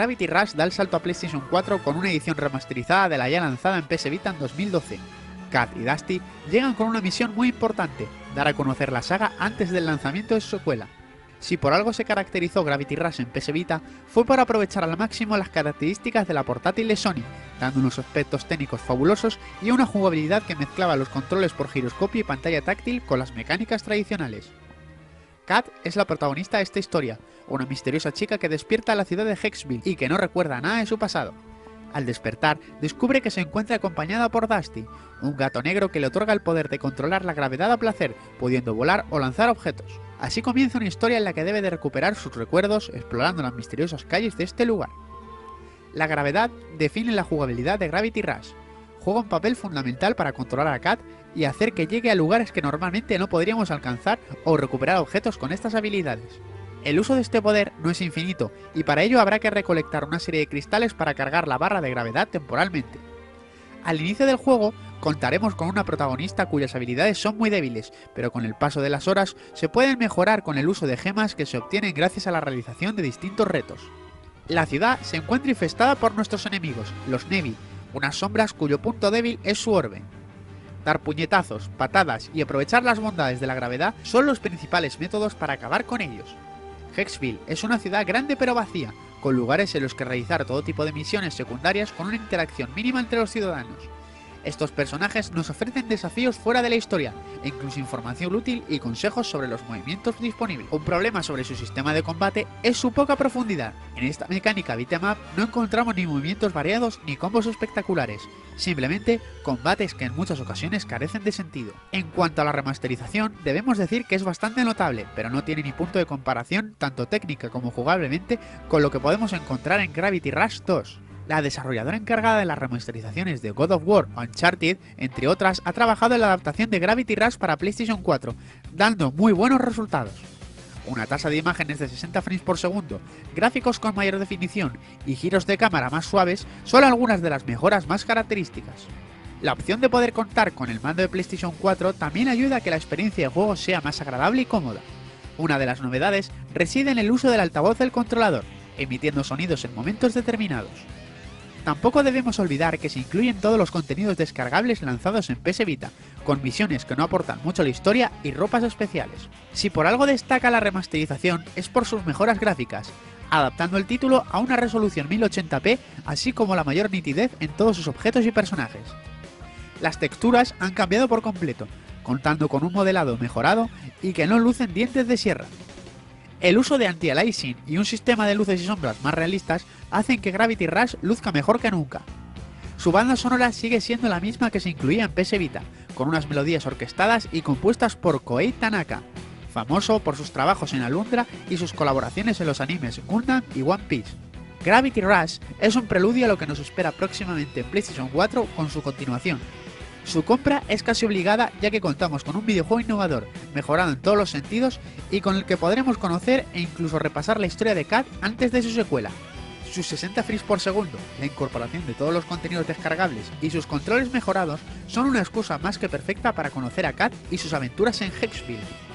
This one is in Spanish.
Gravity Rush da el salto a PlayStation 4 con una edición remasterizada de la ya lanzada en PS Vita en 2012. Kat y Dusty llegan con una misión muy importante, dar a conocer la saga antes del lanzamiento de su secuela. Si por algo se caracterizó Gravity Rush en PS Vita, fue por aprovechar al máximo las características de la portátil de Sony, dando unos aspectos técnicos fabulosos y una jugabilidad que mezclaba los controles por giroscopio y pantalla táctil con las mecánicas tradicionales. Kat es la protagonista de esta historia, una misteriosa chica que despierta en la ciudad de Hexville y que no recuerda nada de su pasado. Al despertar, descubre que se encuentra acompañada por Dusty, un gato negro que le otorga el poder de controlar la gravedad a placer, pudiendo volar o lanzar objetos. Así comienza una historia en la que debe de recuperar sus recuerdos explorando las misteriosas calles de este lugar. La gravedad define la jugabilidad de Gravity Rush. Juega un papel fundamental para controlar a Kat y hacer que llegue a lugares que normalmente no podríamos alcanzar o recuperar objetos con estas habilidades. El uso de este poder no es infinito y para ello habrá que recolectar una serie de cristales para cargar la barra de gravedad temporalmente. Al inicio del juego contaremos con una protagonista cuyas habilidades son muy débiles, pero con el paso de las horas se pueden mejorar con el uso de gemas que se obtienen gracias a la realización de distintos retos. La ciudad se encuentra infestada por nuestros enemigos, los Nevi, unas sombras cuyo punto débil es su orbe. Dar puñetazos, patadas y aprovechar las bondades de la gravedad son los principales métodos para acabar con ellos. Hexville es una ciudad grande pero vacía, con lugares en los que realizar todo tipo de misiones secundarias con una interacción mínima entre los ciudadanos. Estos personajes nos ofrecen desafíos fuera de la historia, e incluso información útil y consejos sobre los movimientos disponibles. Un problema sobre su sistema de combate es su poca profundidad. En esta mecánica beat'em up no encontramos ni movimientos variados ni combos espectaculares, simplemente combates que en muchas ocasiones carecen de sentido. En cuanto a la remasterización, debemos decir que es bastante notable, pero no tiene ni punto de comparación tanto técnica como jugablemente con lo que podemos encontrar en Gravity Rush 2. La desarrolladora encargada de las remasterizaciones de God of War Uncharted, entre otras, ha trabajado en la adaptación de Gravity Rush para PlayStation 4, dando muy buenos resultados. Una tasa de imágenes de 60 frames por segundo, gráficos con mayor definición y giros de cámara más suaves son algunas de las mejoras más características. La opción de poder contar con el mando de PlayStation 4 también ayuda a que la experiencia de juego sea más agradable y cómoda. Una de las novedades reside en el uso del altavoz del controlador, emitiendo sonidos en momentos determinados. Tampoco debemos olvidar que se incluyen todos los contenidos descargables lanzados en PS Vita, con misiones que no aportan mucho a la historia y ropas especiales. Si por algo destaca la remasterización es por sus mejoras gráficas, adaptando el título a una resolución 1080p, así como la mayor nitidez en todos sus objetos y personajes. Las texturas han cambiado por completo, contando con un modelado mejorado y que no lucen dientes de sierra. El uso de anti-aliasing y un sistema de luces y sombras más realistas hacen que Gravity Rush luzca mejor que nunca. Su banda sonora sigue siendo la misma que se incluía en PS Vita, con unas melodías orquestadas y compuestas por Koei Tanaka, famoso por sus trabajos en Alundra y sus colaboraciones en los animes Gundam y One Piece. Gravity Rush es un preludio a lo que nos espera próximamente en PlayStation 4 con su continuación, su compra es casi obligada ya que contamos con un videojuego innovador, mejorado en todos los sentidos y con el que podremos conocer e incluso repasar la historia de Cat antes de su secuela. Sus 60 frames por segundo, la incorporación de todos los contenidos descargables y sus controles mejorados son una excusa más que perfecta para conocer a Cat y sus aventuras en Hexville.